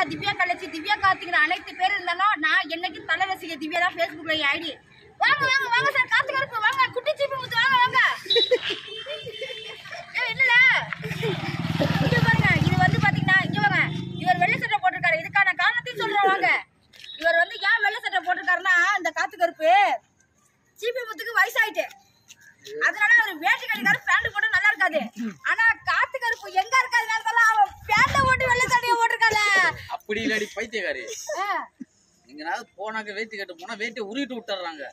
திவ்யா திவ்யா கலச்சி திவ்யா கார்த்திகர் அனைத்து பேர் இருந்தாலும் நான் என்னைக்கு தலை ரசிக திவ்யா தான் ஃபேஸ்புக்ல என் ஐடி. வாங்க வாங்க வாங்க சார் கார்த்திகருக்கு வாங்க குட்டி சீப்பு முத்து வாங்க வாங்க. இல்லல இங்க பாருங்க இது வந்து பாத்தீங்கன்னா இங்க வாங்க. இவர் வெள்ளை சட்டை போட்டிருக்காரு. இதுக்கான காரணத்தையும் சொல்றேன் வாங்க. இவர் வந்து ஏன் வெள்ளை சட்டை போட்டிருக்காருன்னா இந்த காத்து கருப்பு முத்துக்கு வயசாயிட்டு. அதனால அவர் வேட்டி கட்டிக்காரு பேண்ட் போட்டு நல்லா இருக்காது ஆனா காத்து கருப்பு எங்க இருக்காதுனால அவன் பேண்ட போட்டு வெள்ளை சட்டையை போட்டிருக்கால அப்படி இல்லாடி பைத்தியக்காரி. எங்கனாவது போனாக்க வேட்டி கட்டு போனா வேட்டியை உருவிட்டு விட்டுறாங்க.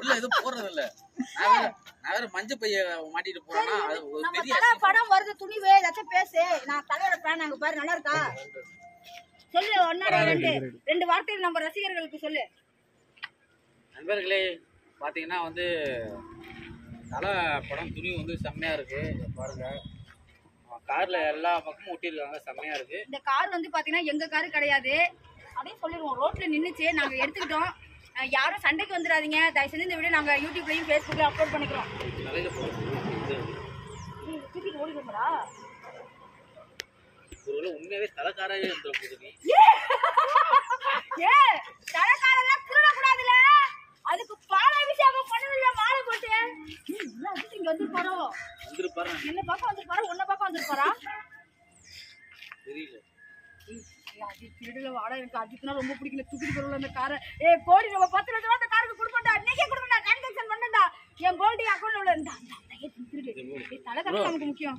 உள்ள எதுவும் போடுறது இல்ல நான் வேற நான் வேற மஞ்ச பைய மாட்டிட்டு போறேன்னா அது பெரிய படம் வருது துணிவு ஏதாச்சும் பேசு. நான் தலையோட பேன் அங்க பாரு நல்லா இருக்கா? சொல்லு ஒன்னா ரெண்டு. ரெண்டு வார்த்தைகள் நம்ம ரசிகர்களுக்கு சொல்லு. நண்பர்களே பாத்தீங்கன்னா வந்து தலை படம் துணி வந்து செம்மையா இருக்கு. பாருங்க. கார்ல எல்லா பக்கமும் ஒட்டியிருக்காங்க செம்மையா இருக்கு. இந்த கார் வந்து பாத்தீங்கன்னா எங்க காரு கிடையாது. அப்படியே சொல்லிடுவோம். ரோட்ல நின்னுச்சு. நாங்க எடுத்துக்கிட்டோம். யாரும் சண்டைக்கு வந்துடாதீங்க. தயவு செஞ்சு இந்த வீடியோ நாங்க யூடியூப்லயும் ஃபேஸ்புக்லயும் அப்லோட் பண்ணிக்கிறோம். உண்மையாவே நீ. ஏ! தலைக்காரெல்லாம் திருடக்கூடாதுல அதுக்கு பால் அபிஷேகம் பண்ணதில்ல மாலை போட்டு. இங்க வந்து போறோ வந்துருப்பாரு? என்ன பக்கம் வந்து போறா உன்ன பக்கம் வந்து போறா தெரியல திருடல வாடா எனக்கு அஜித்னா ரொம்ப பிடிக்கல. தூக்கிட்டு போறல அந்த காரை. ஏ கோடி நம்ம பத்து லட்சம் ரூபா அந்த காருக்கு கொடுப்பேன்டா. இன்னைக்கே கொடுப்பேன்டா. டிரான்சாக்ஷன் பண்ணேன்டா. என் கோல்டி அக்கௌண்ட்ல உள்ள ஏய், தலை நமக்கு முக்கியம்.